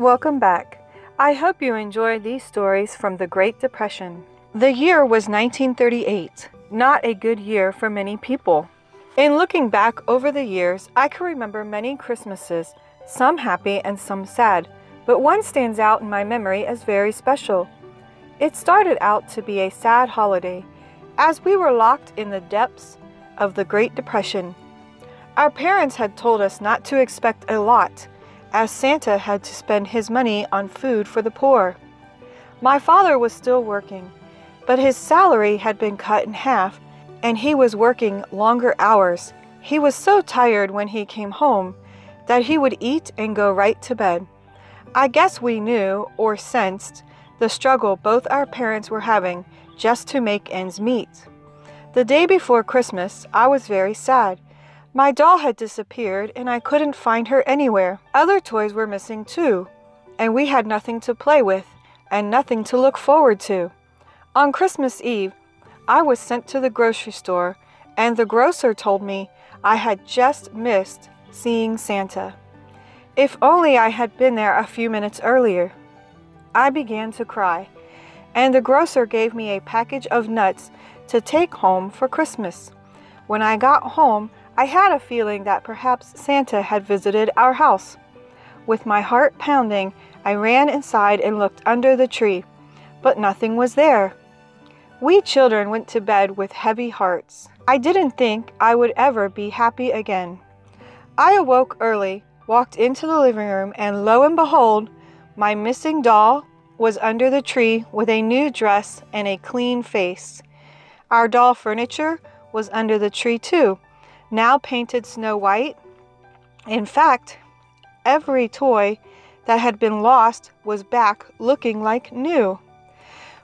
Welcome back. I hope you enjoyed these stories from the Great Depression. The year was 1938, not a good year for many people. In looking back over the years, I can remember many Christmases, some happy and some sad, but one stands out in my memory as very special. It started out to be a sad holiday, as we were locked in the depths of the Great Depression. Our parents had told us not to expect a lot, as Santa had to spend his money on food for the poor. My father was still working, but his salary had been cut in half and he was working longer hours. He was so tired when he came home that he would eat and go right to bed. I guess we knew or sensed the struggle both our parents were having just to make ends meet. The day before Christmas, I was very sad. My doll had disappeared and I couldn't find her anywhere. Other toys were missing too, and we had nothing to play with and nothing to look forward to. On Christmas Eve, I was sent to the grocery store, and the grocer told me I had just missed seeing Santa. If only I had been there a few minutes earlier. I began to cry, and the grocer gave me a package of nuts to take home for Christmas. When I got home, I had a feeling that perhaps Santa had visited our house. With my heart pounding, I ran inside and looked under the tree, but nothing was there. We children went to bed with heavy hearts. I didn't think I would ever be happy again. I awoke early, walked into the living room, and lo and behold, my missing doll was under the tree with a new dress and a clean face. Our doll furniture was under the tree too, now painted snow white. In fact, every toy that had been lost was back looking like new.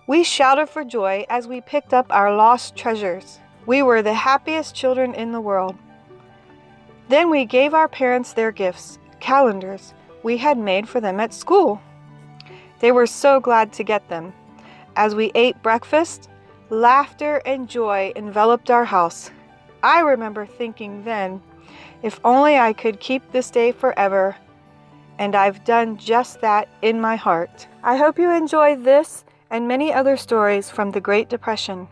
We shouted for joy as we picked up our lost treasures. We were the happiest children in the world. Then we gave our parents their gifts, calendars we had made for them at school. They were so glad to get them. As we ate breakfast, laughter and joy enveloped our house. I remember thinking then, if only I could keep this day forever. And I've done just that in my heart. I hope you enjoy this and many other stories from the Great Depression.